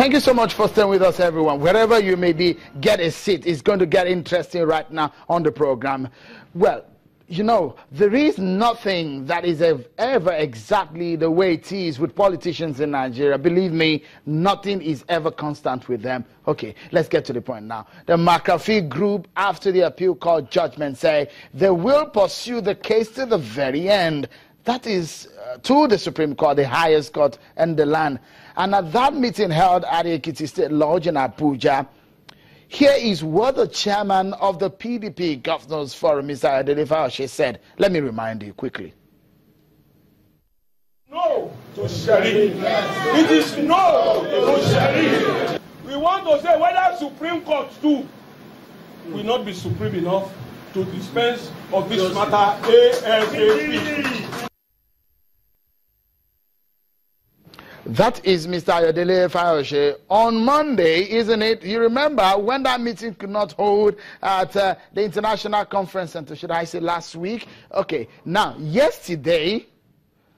Thank you so much for staying with us, everyone. Wherever you may be, get a seat. It's going to get interesting right now on the program. Well, you know, there is nothing that is ever exactly the way it is with politicians in Nigeria. Believe me, nothing is ever constant with them. Okay, let's get to the point now. The Makarfi group, after the appeal court judgment, say they will pursue the case to the very end. That is uh, to the Supreme Court, the highest court in the land. And at that meeting held at the Ekiti State Lodge in Abuja, here is what the chairman of the PDP Governors Forum, Mr. Ayodele Fayose, said. Let me remind you quickly. No to Sheriff. It is no to Sheriff. We want to say whether Supreme Court too will not be supreme enough to dispense of this matter ASAP. That is Mr. Ayodele Fayose. On Monday, isn't it? You remember when that meeting could not hold at uh, the International Conference Center, should I say last week? Okay, now, yesterday,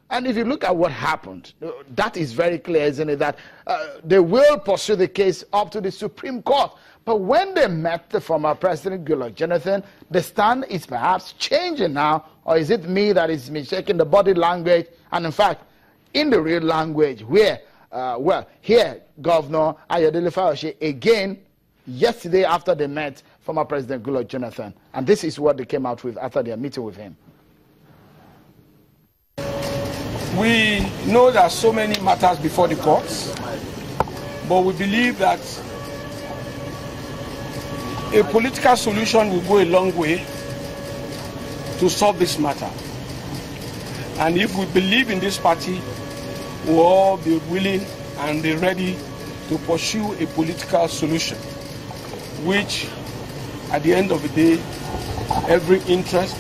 and if you look at what happened, uh, that is very clear, isn't it? That uh, they will pursue the case up to the Supreme Court. But when they met the former President Goodluck Jonathan, the stand is perhaps changing now, or is it me that is mistaking the body language? And in fact, in the real language where, uh, well, here, Governor Ayodele Fayose again, yesterday after they met former President Goodluck Jonathan. And this is what they came out with after their meeting with him. We know there are so many matters before the courts, but we believe that a political solution will go a long way to solve this matter. And if we believe in this party, will all be willing and be ready to pursue a political solution, which at the end of the day, every interest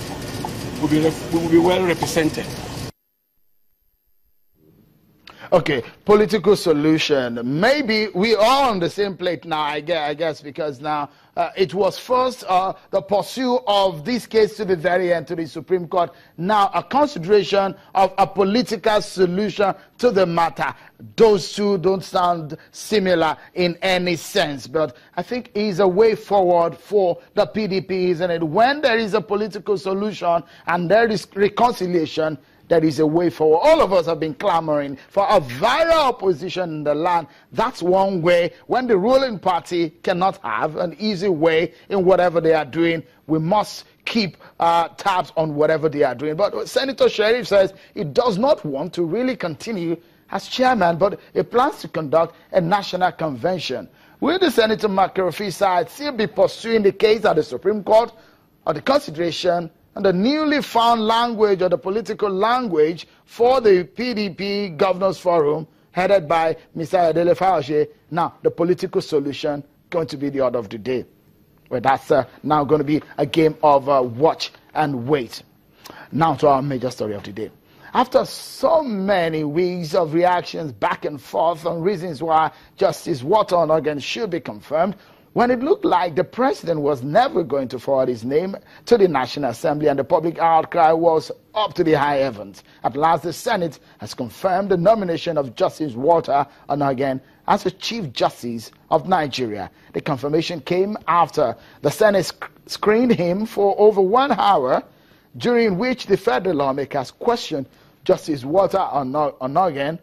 will be, will be well represented. Okay, political solution. Maybe we are on the same plate now, I guess, I guess because now uh, it was first uh, the pursuit of this case to the very end to the Supreme Court. Now a consideration of a political solution to the matter. Those two don't sound similar in any sense, but I think is a way forward for the PDP, isn't it? When there is a political solution and there is reconciliation, there is a way forward. All of us have been clamoring for a viral opposition in the land. That's one way. When the ruling party cannot have an easy way in whatever they are doing, we must keep uh, tabs on whatever they are doing. But Senator Sheriff says he does not want to really continue as chairman, but he plans to conduct a national convention. Will the Senator Makarfi side still be pursuing the case at the Supreme Court or the consideration and the newly found language or the political language for the PDP Governors Forum headed by Mr. Ayodele Fayose. Now, the political solution going to be the order of the day. Well, that's uh, now going to be a game of uh, watch and wait. Now to our major story of the day. After so many weeks of reactions back and forth on reasons why Justice Walter Onnoghen should be confirmed, when it looked like the president was never going to forward his name to the National Assembly and the public outcry was up to the high heavens. At last, the Senate has confirmed the nomination of Justice Walter Onnoghen as the Chief Justice of Nigeria. The confirmation came after the Senate sc screened him for over one hour, during which the federal lawmakers questioned Justice Walter Onnoghen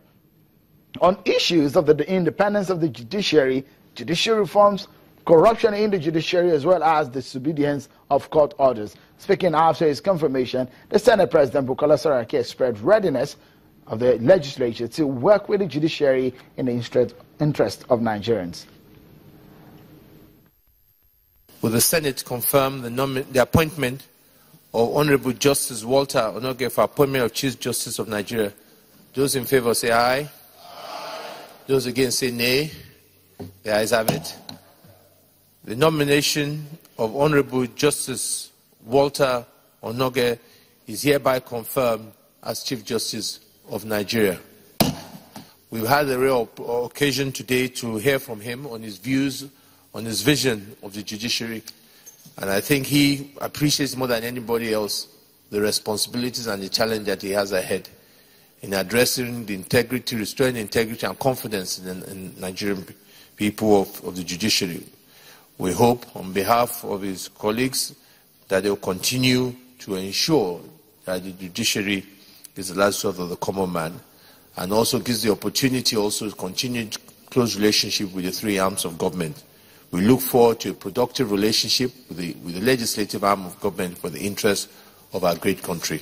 on issues of the independence of the judiciary, judicial reforms, corruption in the judiciary as well as disobedience of court orders. Speaking after his confirmation, the Senate President Bukola Saraki expressed readiness of the legislature to work with the judiciary in the interest of Nigerians. Will the Senate confirm the, the appointment of Honorable Justice Walter Onnoghen for appointment of Chief Justice of Nigeria? Those in favor say aye. aye. Those against say nay. The ayes have it. The nomination of Honorable Justice Walter Onnoghen is hereby confirmed as Chief Justice of Nigeria. We've had a real occasion today to hear from him on his views, on his vision of the judiciary, and I think he appreciates more than anybody else the responsibilities and the challenge that he has ahead in addressing the integrity, restoring integrity and confidence in, in Nigerian people of, of the judiciary. We hope, on behalf of his colleagues, that they will continue to ensure that the judiciary is the last resort of the common man and also gives the opportunity also to continue close relationship with the three arms of government. We look forward to a productive relationship with the, with the legislative arm of government for the interest of our great country.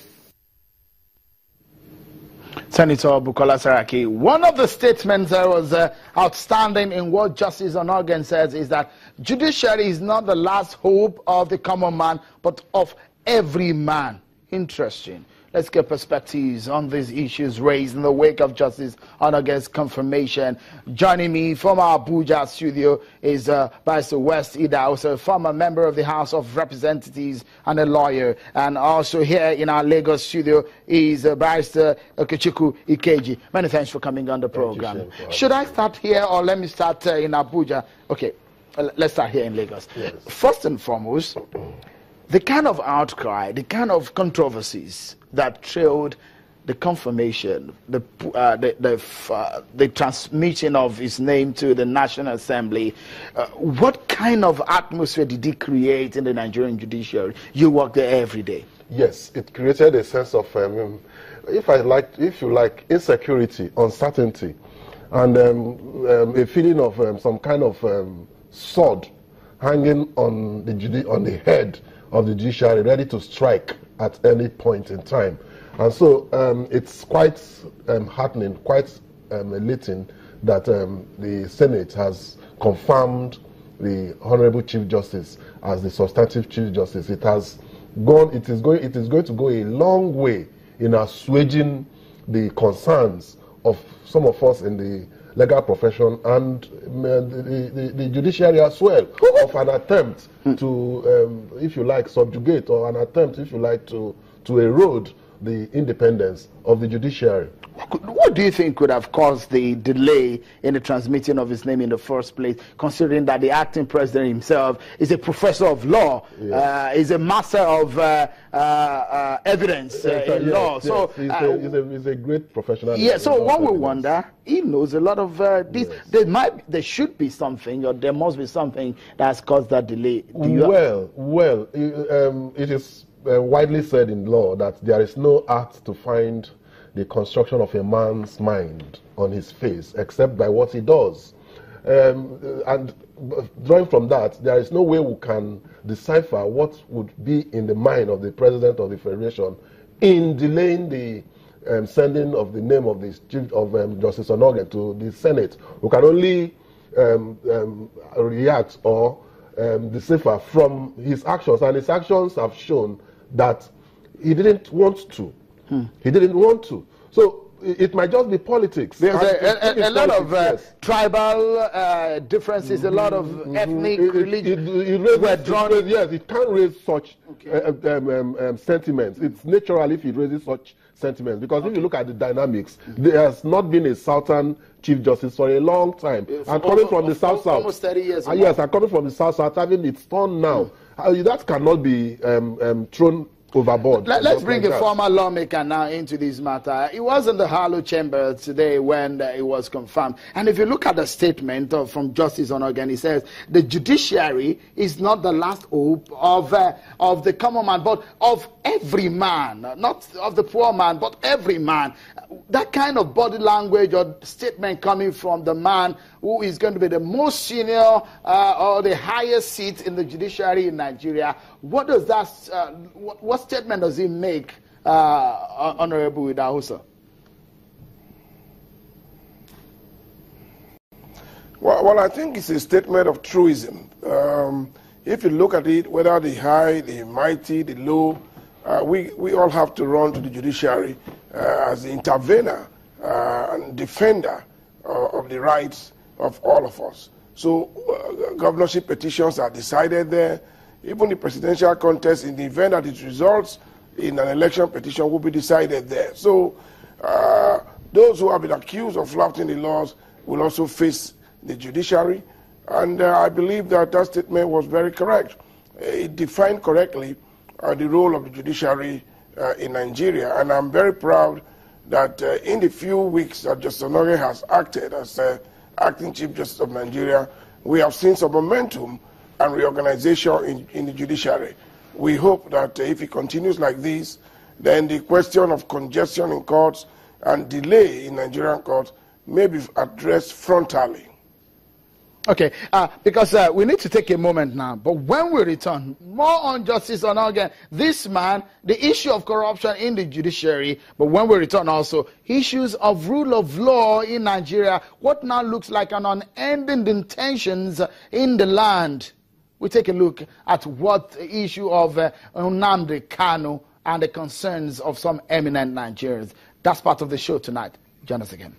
Senator Bukola Saraki, one of the statements that was uh, outstanding in what Justice Onnoghen says is that judiciary is not the last hope of the common man, but of every man. Interesting. Let's get perspectives on these issues raised in the wake of Justice Onnoghen's confirmation. Joining me from our Abuja studio is uh, Barrister West Idahosa, a former member of the House of Representatives and a lawyer. And also here in our Lagos studio is uh, Barrister Okechukwu Ikeji. Many thanks for coming on the program. You, Should I start here or let me start uh, in Abuja? Okay, let's start here in Lagos. Yes. First and foremost, the kind of outcry, the kind of controversies that trailed the confirmation, the, uh, the, the, uh, the, transmission of his name to the National Assembly. Uh, what kind of atmosphere did he create in the Nigerian judiciary? You work there every day. Yes, it created a sense of, um, if I like, if you like, insecurity, uncertainty, and um, um, a feeling of um, some kind of um, sword hanging on the, on the head of the judiciary, ready to strike at any point in time. And so um, it's quite um, heartening, quite um, elating that um, the Senate has confirmed the Honorable Chief Justice as the substantive Chief Justice. It has gone, it is going, it is going to go a long way in assuaging the concerns of some of us in the legal profession and uh, the, the, the, judiciary as well of an attempt to, um, if you like, subjugate or an attempt, if you like, to, to erode the independence of the judiciary. What do you think could have caused the delay in the transmitting of his name in the first place, considering that the acting president himself is a professor of law, yes. uh, is a master of uh, uh, uh evidence uh, in yes, law? So he's, uh, a, he's, a, he's, a, great professional. Yeah. So one will wonder. He knows a lot of this. There might, there should be something, or there must be something that has caused that delay. well, well, um, it is widely said in law that there is no art to find the construction of a man's mind on his face except by what he does. Um, and drawing from that, there is no way we can decipher what would be in the mind of the president of the federation in delaying the um, sending of the name of the chief of um, Justice Onnoghen to the Senate. We can only um, um, react or um, decipher from his actions, and his actions have shown that he didn't want to. Hmm. He didn't want to. So it might just be politics. There's a, a, a, lot of uh, yes. tribal uh, differences, mm -hmm, a lot of mm -hmm. ethnic, it, religion. It, it, it raises, drawn it, yes, it can raise such okay. uh, um, um, um, sentiments. It's natural if it raises such sentiments because okay. if you look at the dynamics, mm -hmm. there has not been a southern chief justice for a long time. and coming from the south south, almost 30 years. Uh, yes, and coming from the south south, having its turn now, mm. that cannot be um, um, thrown overboard. Let, us bring like a that. former lawmaker now into this matter. He was in the Harlow chamber today when uh, it was confirmed. And if you look at the statement of, from Justice Onnoghen, he says the judiciary is not the last hope of, uh, of the common man, but of every man, not of the poor man, but every man. That kind of body language or statement coming from the man who is going to be the most senior uh, or the highest seat in the judiciary in Nigeria, what does that, uh, what, what, statement does he make, uh, Honorable Idahosa? Well, well, I think it's a statement of truism. Um, if you look at it, whether the high, the mighty, the low, uh, we, we all have to run to the judiciary uh, as the intervener uh, and defender uh, of the rights of all of us. So uh, governorship petitions are decided there. Even the presidential contest, in the event that it results in an election petition, will be decided there. So uh, those who have been accused of flouting the laws will also face the judiciary. And uh, I believe that that statement was very correct. It defined correctly uh, the role of the judiciary uh, in Nigeria. And I'm very proud that uh, in the few weeks that Justice Onnoghen has acted as acting Chief Justice of Nigeria, we have seen some momentum and reorganization in, in the judiciary. We hope that uh, if it continues like this, then the question of congestion in courts and delay in Nigerian courts may be addressed frontally. Okay, uh, because uh, we need to take a moment now. But when we return, more on Justice Onnoghen. This man, the issue of corruption in the judiciary. But when we return, also issues of rule of law in Nigeria. What now looks like an unending tensions in the land. We take a look at what issue of uh, Kanu and the concerns of some eminent Nigerians. That's part of the show tonight. Join us again.